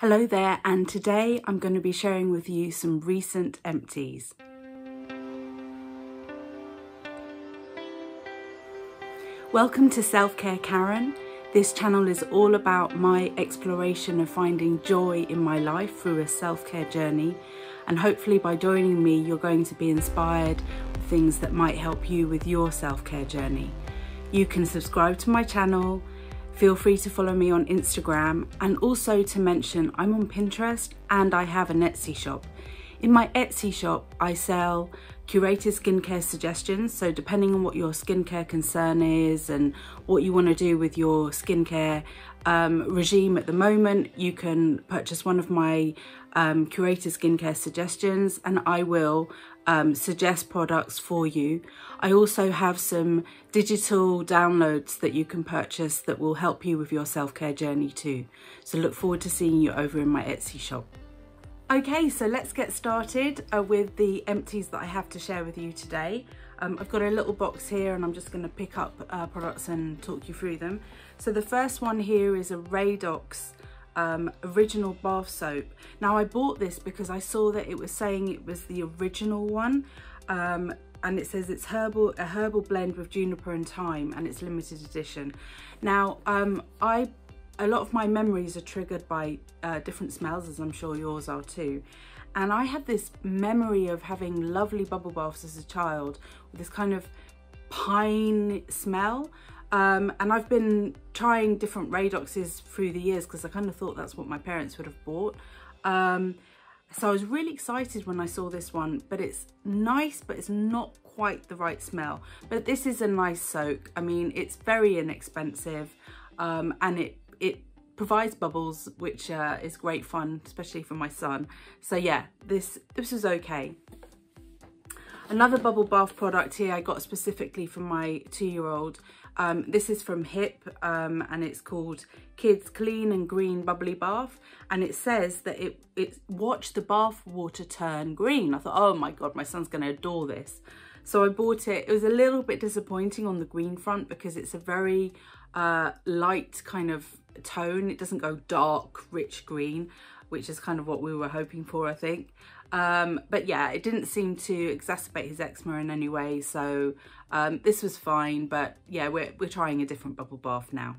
Hello there and today I'm going to be sharing with you some recent empties. Welcome to Self Care Karen. This channel is all about my exploration of finding joy in my life through a self-care journey and hopefully by joining me you're going to be inspired with things that might help you with your self-care journey. You can subscribe to my channel, Feel free to follow me on Instagram and also to mention I'm on Pinterest and I have an Etsy shop. In my Etsy shop, I sell curated skincare suggestions. So depending on what your skincare concern is and what you want to do with your skincare um, regime at the moment, you can purchase one of my um, curated skincare suggestions and I will um, suggest products for you. I also have some digital downloads that you can purchase that will help you with your self-care journey too. So look forward to seeing you over in my Etsy shop. Okay, so let's get started uh, with the empties that I have to share with you today. Um, I've got a little box here and I'm just going to pick up uh, products and talk you through them. So the first one here is a Radox um, original bath soap. Now I bought this because I saw that it was saying it was the original one um, and it says it's herbal a herbal blend with juniper and thyme and it's limited edition. Now um, I a lot of my memories are triggered by uh, different smells as I'm sure yours are too and I have this memory of having lovely bubble baths as a child with this kind of pine smell um, and I've been trying different Radoxes through the years because I kind of thought that's what my parents would have bought. Um, so I was really excited when I saw this one, but it's nice, but it's not quite the right smell. But this is a nice soak. I mean, it's very inexpensive um, and it, it provides bubbles, which uh, is great fun, especially for my son. So yeah, this, this is okay. Another bubble bath product here I got specifically for my two-year-old um, this is from Hipp um, and it's called Kids Clean and Green Bubbly Bath. And it says that it, it watch the bath water turn green. I thought, oh my God, my son's gonna adore this. So I bought it. It was a little bit disappointing on the green front because it's a very uh, light kind of tone. It doesn't go dark, rich green, which is kind of what we were hoping for, I think. Um, but yeah, it didn't seem to exacerbate his eczema in any way. So um, this was fine, but yeah, we're, we're trying a different bubble bath now.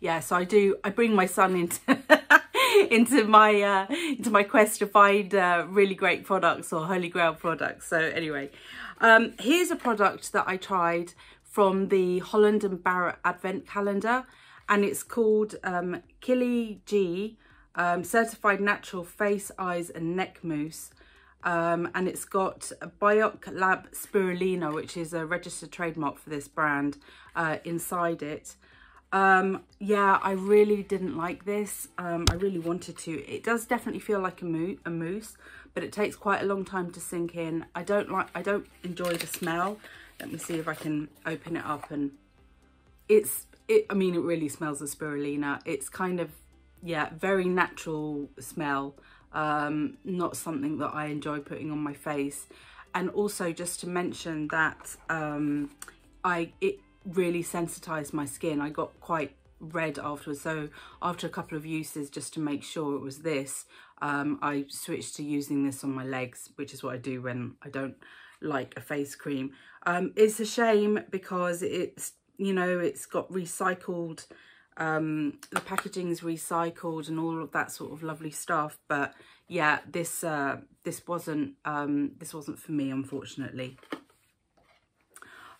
Yeah, so I do, I bring my son into into my uh, into my quest to find uh, really great products or holy grail products. So anyway, um, here's a product that I tried from the Holland and Barrett Advent Calendar, and it's called um, Kili G um, Certified Natural Face, Eyes and Neck Mousse. Um, and it's got Bioc Lab Spirulina, which is a registered trademark for this brand, uh, inside it. Um, yeah, I really didn't like this. Um, I really wanted to. It does definitely feel like a, mo a mousse, but it takes quite a long time to sink in. I don't like, I don't enjoy the smell. Let me see if I can open it up and it's, it, I mean, it really smells of spirulina. It's kind of, yeah, very natural smell um, not something that I enjoy putting on my face. And also just to mention that um, I it really sensitized my skin. I got quite red afterwards. So after a couple of uses, just to make sure it was this, um, I switched to using this on my legs, which is what I do when I don't like a face cream. Um, it's a shame because it's, you know, it's got recycled um, the packaging is recycled and all of that sort of lovely stuff. But yeah, this uh, this wasn't um, this wasn't for me, unfortunately.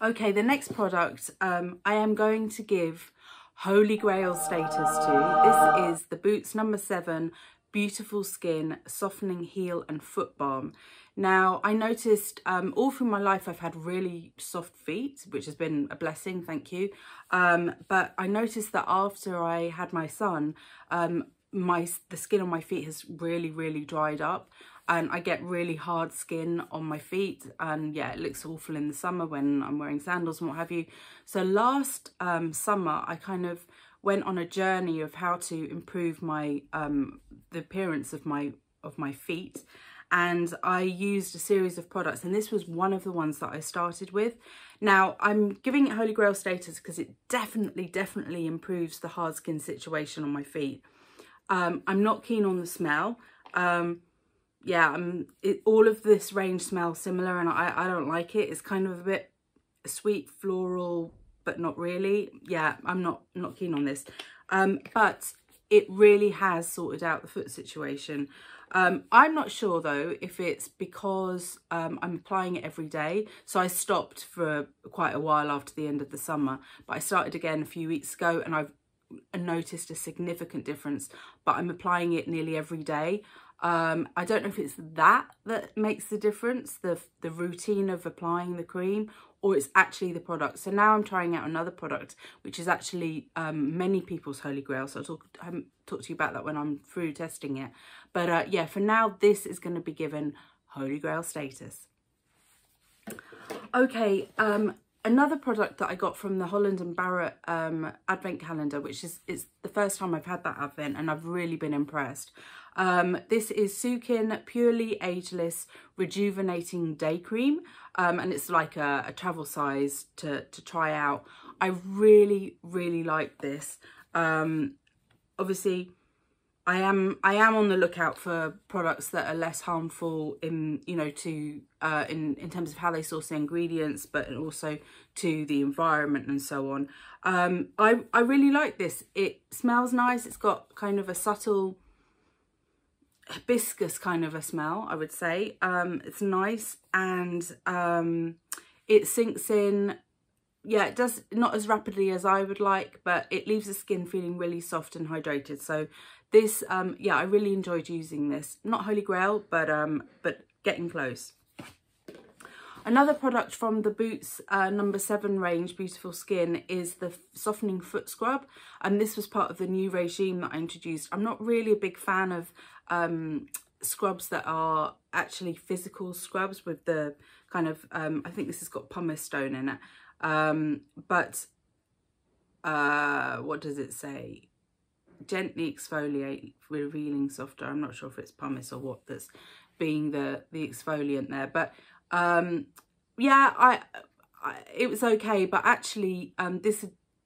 Okay, the next product um, I am going to give Holy Grail status to. This is the Boots number seven Beautiful Skin Softening Heel and Foot Balm. Now, I noticed um, all through my life I've had really soft feet, which has been a blessing, thank you. Um, but I noticed that after I had my son, um, my the skin on my feet has really, really dried up and I get really hard skin on my feet and yeah it looks awful in the summer when I'm wearing sandals and what have you so last um, summer I kind of went on a journey of how to improve my um, the appearance of my of my feet and I used a series of products and this was one of the ones that I started with. Now I'm giving it Holy Grail status because it definitely, definitely improves the hard skin situation on my feet. Um, I'm not keen on the smell. Um, yeah, um, it, all of this range smells similar and I, I don't like it. It's kind of a bit sweet, floral, but not really. Yeah, I'm not, not keen on this. Um, but it really has sorted out the foot situation. Um, I'm not sure though if it's because um, I'm applying it every day. So I stopped for quite a while after the end of the summer, but I started again a few weeks ago and I've noticed a significant difference, but I'm applying it nearly every day. Um, I don't know if it's that that makes the difference, the, the routine of applying the cream, or it's actually the product. So now I'm trying out another product, which is actually um, many people's holy grail. So I'll talk, I haven't to you about that when I'm through testing it. But uh, yeah, for now, this is going to be given holy grail status. Okay, um, another product that I got from the Holland and Barrett um, advent calendar, which is it's the first time I've had that advent and I've really been impressed. Um, this is Sukin Purely Ageless Rejuvenating Day Cream um, and it's like a, a, travel size to, to try out. I really, really like this. Um, obviously, I am I am on the lookout for products that are less harmful in you know to uh, in in terms of how they source the ingredients, but also to the environment and so on. Um, I I really like this. It smells nice. It's got kind of a subtle hibiscus kind of a smell. I would say um, it's nice and um, it sinks in yeah, it does not as rapidly as I would like, but it leaves the skin feeling really soft and hydrated. So this, um, yeah, I really enjoyed using this. Not Holy Grail, but um, but getting close. Another product from the Boots uh, number seven range, Beautiful Skin, is the Softening Foot Scrub. And this was part of the new regime that I introduced. I'm not really a big fan of um, scrubs that are actually physical scrubs with the kind of, um, I think this has got pumice stone in it. Um, but uh, what does it say? gently exfoliate, revealing softer. I'm not sure if it's pumice or what that's being the, the exfoliant there. But um, yeah, I, I, it was okay. But actually, um, this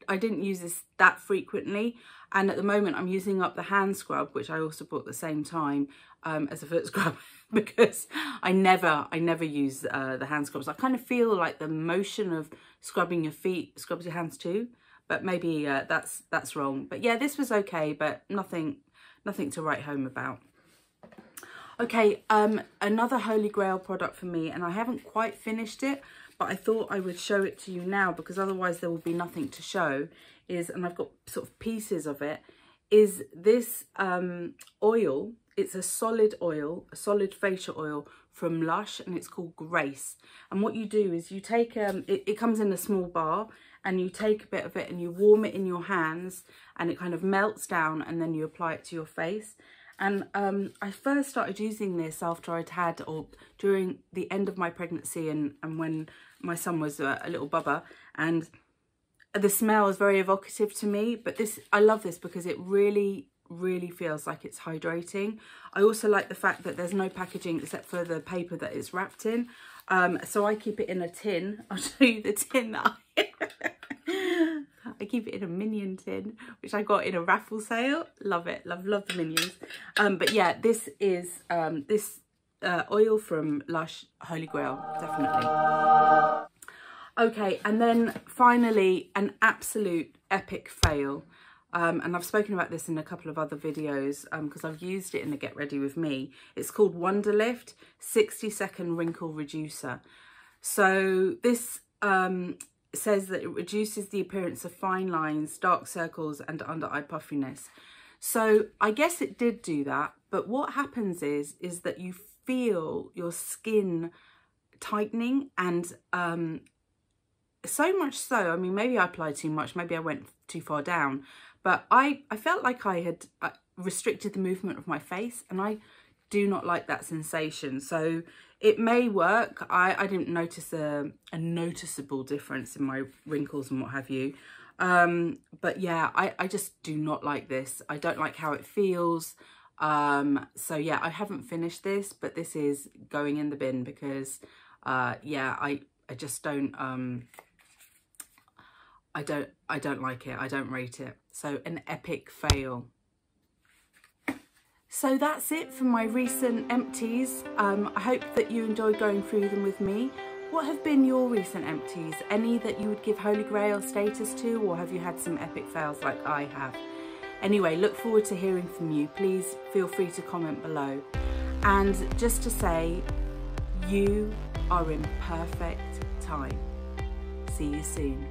I didn't use this that frequently. And at the moment, I'm using up the hand scrub, which I also bought at the same time um, as a foot scrub because I never, I never use uh, the hand scrubs. I kind of feel like the motion of scrubbing your feet scrubs your hands too but maybe uh, that's that's wrong. But yeah, this was okay, but nothing nothing to write home about. Okay, um, another Holy Grail product for me, and I haven't quite finished it, but I thought I would show it to you now because otherwise there will be nothing to show, is, and I've got sort of pieces of it, is this um, oil. It's a solid oil, a solid facial oil from Lush, and it's called Grace. And what you do is you take, um, it, it comes in a small bar, and you take a bit of it and you warm it in your hands and it kind of melts down and then you apply it to your face. And um, I first started using this after I'd had, or during the end of my pregnancy and, and when my son was a, a little bubba. And the smell is very evocative to me, but this, I love this because it really, really feels like it's hydrating. I also like the fact that there's no packaging except for the paper that it's wrapped in. Um, so I keep it in a tin. I'll show you the tin that I I keep it in a minion tin, which I got in a raffle sale. Love it. Love, love the minions. Um, but yeah, this is um, this uh, oil from Lush Holy Grail, definitely. Okay, and then finally, an absolute epic fail. Um, and I've spoken about this in a couple of other videos because um, I've used it in the Get Ready With Me. It's called Wonderlift 60 Second Wrinkle Reducer. So this um, says that it reduces the appearance of fine lines, dark circles and under eye puffiness. So I guess it did do that. But what happens is, is that you feel your skin tightening and um, so much so, I mean, maybe I applied too much, maybe I went too far down, but I, I felt like I had uh, restricted the movement of my face and I do not like that sensation. So it may work. I, I didn't notice a, a noticeable difference in my wrinkles and what have you. Um, but yeah, I, I just do not like this. I don't like how it feels. Um, so yeah, I haven't finished this, but this is going in the bin because, uh, yeah, I, I just don't, um, I don't, I don't like it. I don't rate it. So an epic fail. So that's it for my recent empties. Um, I hope that you enjoyed going through them with me. What have been your recent empties? Any that you would give Holy Grail status to or have you had some epic fails like I have? Anyway, look forward to hearing from you. Please feel free to comment below. And just to say, you are in perfect time. See you soon.